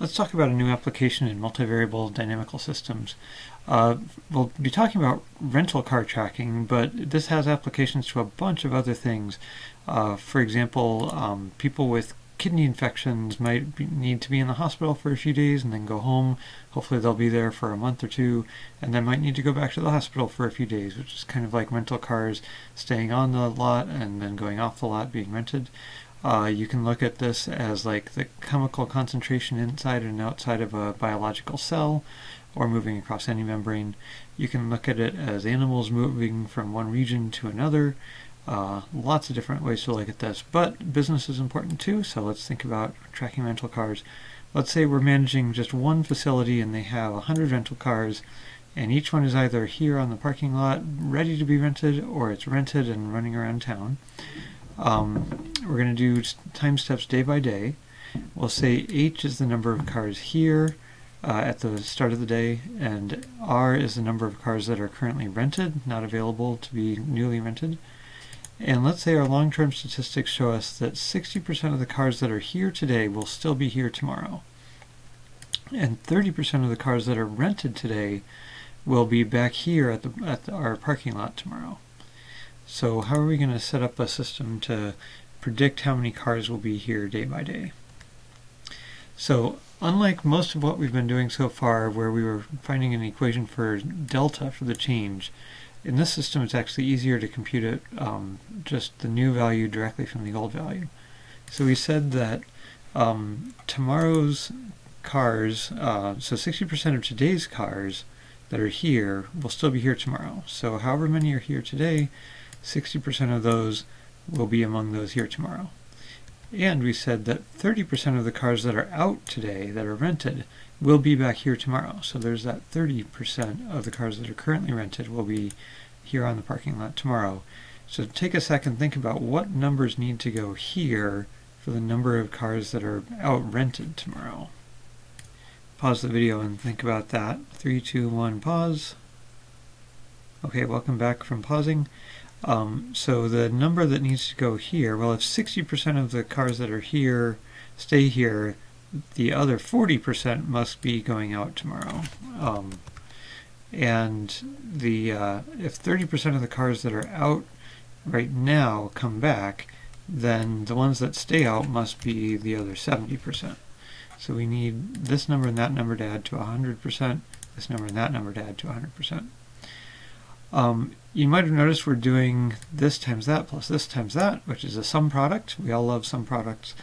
Let's talk about a new application in multivariable dynamical systems. Uh, we'll be talking about rental car tracking, but this has applications to a bunch of other things. Uh, for example, um, people with kidney infections might be, need to be in the hospital for a few days and then go home. Hopefully they'll be there for a month or two and then might need to go back to the hospital for a few days, which is kind of like rental cars staying on the lot and then going off the lot being rented. Uh, you can look at this as like the chemical concentration inside and outside of a biological cell or moving across any membrane. You can look at it as animals moving from one region to another. Uh, lots of different ways to look at this, but business is important too, so let's think about tracking rental cars. Let's say we're managing just one facility and they have 100 rental cars and each one is either here on the parking lot ready to be rented or it's rented and running around town. Um, we're going to do time steps day by day. We'll say H is the number of cars here uh, at the start of the day, and R is the number of cars that are currently rented, not available to be newly rented. And let's say our long-term statistics show us that 60% of the cars that are here today will still be here tomorrow. And 30% of the cars that are rented today will be back here at, the, at the, our parking lot tomorrow. So how are we going to set up a system to predict how many cars will be here day by day? So unlike most of what we've been doing so far where we were finding an equation for delta for the change, in this system it's actually easier to compute it um, just the new value directly from the old value. So we said that um, tomorrow's cars, uh, so 60% of today's cars that are here will still be here tomorrow. So however many are here today, 60% of those will be among those here tomorrow. And we said that 30% of the cars that are out today, that are rented, will be back here tomorrow. So there's that 30% of the cars that are currently rented will be here on the parking lot tomorrow. So take a second, think about what numbers need to go here for the number of cars that are out rented tomorrow. Pause the video and think about that. Three, two, one, pause. Okay, welcome back from pausing. Um, so the number that needs to go here, well, if 60% of the cars that are here stay here, the other 40% must be going out tomorrow. Um, and the uh, if 30% of the cars that are out right now come back, then the ones that stay out must be the other 70%. So we need this number and that number to add to 100%, this number and that number to add to 100%. Um, you might have noticed we're doing this times that plus this times that, which is a sum product. We all love sum products.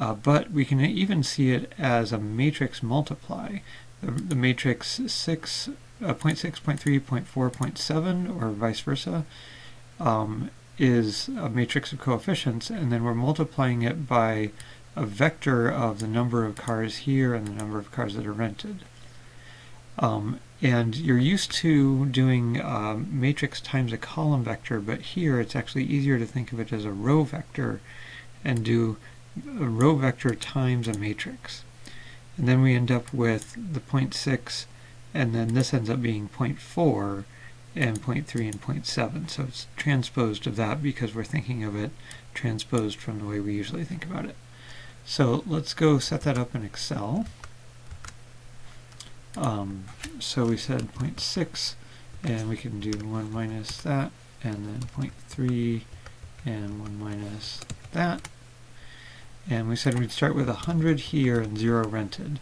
Uh, but we can even see it as a matrix multiply. The, the matrix 6, uh, 0.6, 0.3, 0.4, 0.7, or vice versa, um, is a matrix of coefficients, and then we're multiplying it by a vector of the number of cars here and the number of cars that are rented. Um, and you're used to doing uh, matrix times a column vector, but here it's actually easier to think of it as a row vector and do a row vector times a matrix. And then we end up with the 0.6, and then this ends up being 0.4, and 0.3 and 0.7. So it's transposed of that because we're thinking of it transposed from the way we usually think about it. So let's go set that up in Excel. Um, so we said 0.6 and we can do 1 minus that and then 0.3 and 1 minus that. And we said we'd start with 100 here and 0 rented.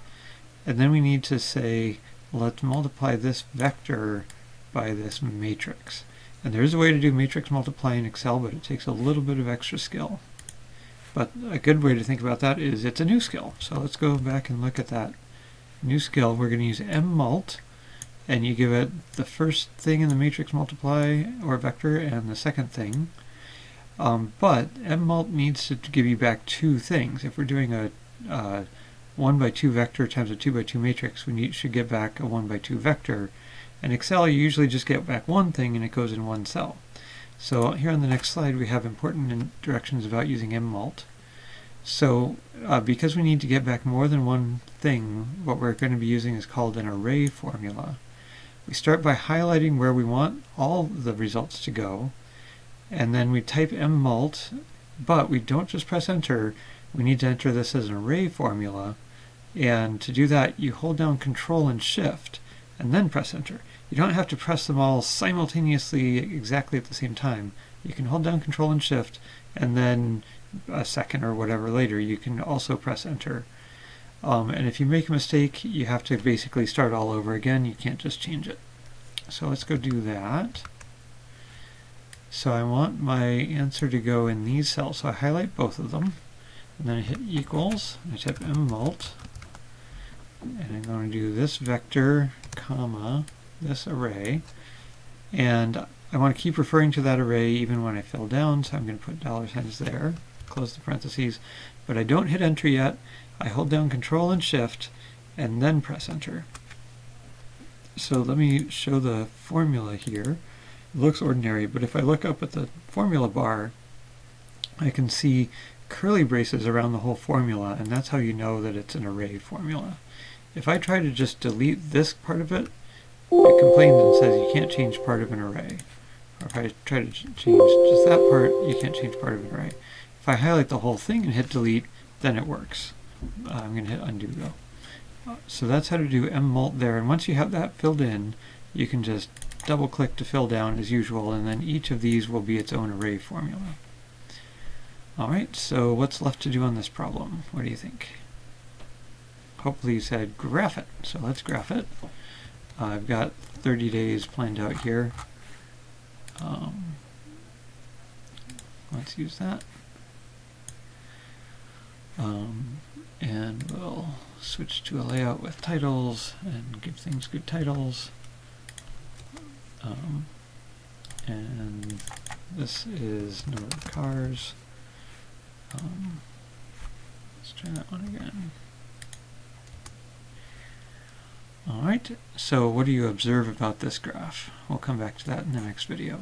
And then we need to say let's multiply this vector by this matrix. And there's a way to do matrix multiply in Excel, but it takes a little bit of extra skill. But a good way to think about that is it's a new skill. So let's go back and look at that new skill, we're going to use mmult, and you give it the first thing in the matrix multiply or vector and the second thing. Um, but mmult needs to give you back two things. If we're doing a uh, 1 by 2 vector times a 2 by 2 matrix, we need, should get back a 1 by 2 vector. In Excel, you usually just get back one thing and it goes in one cell. So here on the next slide, we have important directions about using mmult. So uh, because we need to get back more than one thing, what we're going to be using is called an array formula. We start by highlighting where we want all the results to go, and then we type mmult, but we don't just press enter, we need to enter this as an array formula, And to do that, you hold down Control and Shift, and then press Enter. You don't have to press them all simultaneously exactly at the same time. You can hold down Control and Shift, and then a second or whatever later, you can also press Enter. Um, and if you make a mistake, you have to basically start all over again. You can't just change it. So let's go do that. So I want my answer to go in these cells. So I highlight both of them, and then I hit equals, I type mmult, and I'm going to do this vector, comma, this array, and I want to keep referring to that array even when I fill down, so I'm going to put dollar signs there, close the parentheses, but I don't hit enter yet. I hold down control and shift, and then press enter. So let me show the formula here. It looks ordinary, but if I look up at the formula bar, I can see curly braces around the whole formula, and that's how you know that it's an array formula. If I try to just delete this part of it, it complains and says you can't change part of an array. Or if I try to change just that part, you can't change part of an array. If I highlight the whole thing and hit delete, then it works. Uh, I'm going to hit undo though. So that's how to do mmult there, and once you have that filled in, you can just double click to fill down as usual, and then each of these will be its own array formula. Alright, so what's left to do on this problem? What do you think? Hopefully you said graph it, so let's graph it. I've got 30 days planned out here. Um, let's use that. Um, and we'll switch to a layout with titles and give things good titles. Um, and this is number of cars. Um, let's try that one again. Alright, so what do you observe about this graph? We'll come back to that in the next video.